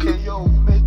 Okay, yo, man.